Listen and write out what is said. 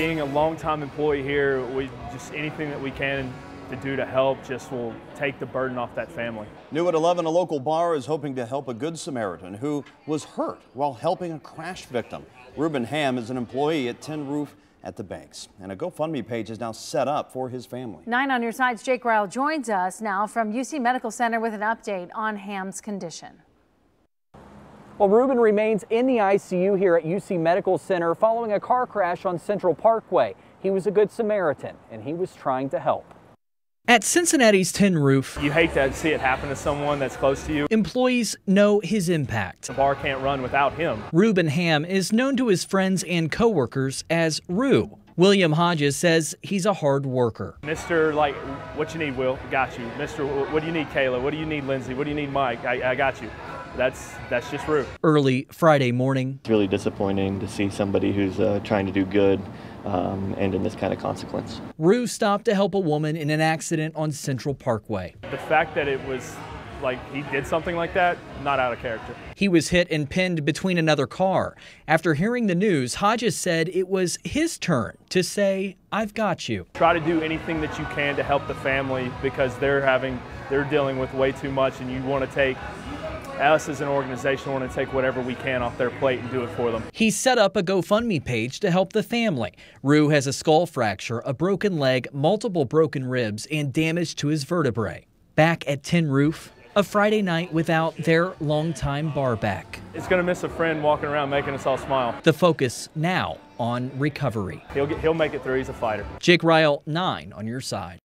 Being a longtime employee here, we just anything that we can to do to help just will take the burden off that family. New at 11, a local bar is hoping to help a Good Samaritan who was hurt while helping a crash victim. Reuben Hamm is an employee at Tin Roof at the Banks, and a GoFundMe page is now set up for his family. Nine on your side's Jake Ryle joins us now from UC Medical Center with an update on Hamm's condition. Well, Reuben remains in the ICU here at UC Medical Center following a car crash on Central Parkway. He was a good Samaritan and he was trying to help. At Cincinnati's Tin Roof, You hate to see it happen to someone that's close to you. employees know his impact. The bar can't run without him. Reuben Hamm is known to his friends and coworkers as Rue. William Hodges says he's a hard worker. Mr. Like, what you need, Will? Got you. Mr. What do you need, Kayla? What do you need, Lindsay? What do you need, Mike? I, I got you. That's that's just Rue. Early Friday morning, It's really disappointing to see somebody who's uh, trying to do good um, end in this kind of consequence. Rue stopped to help a woman in an accident on Central Parkway. The fact that it was like he did something like that, not out of character. He was hit and pinned between another car. After hearing the news, Hodges said it was his turn to say, I've got you. Try to do anything that you can to help the family because they're having they're dealing with way too much and you want to take us as an organization want to take whatever we can off their plate and do it for them. He set up a GoFundMe page to help the family. Rue has a skull fracture, a broken leg, multiple broken ribs, and damage to his vertebrae. Back at Tin Roof, a Friday night without their longtime bar back. It's going to miss a friend walking around making us all smile. The focus now on recovery. He'll get, he'll make it through. He's a fighter. Jake Ryle, 9 on your side.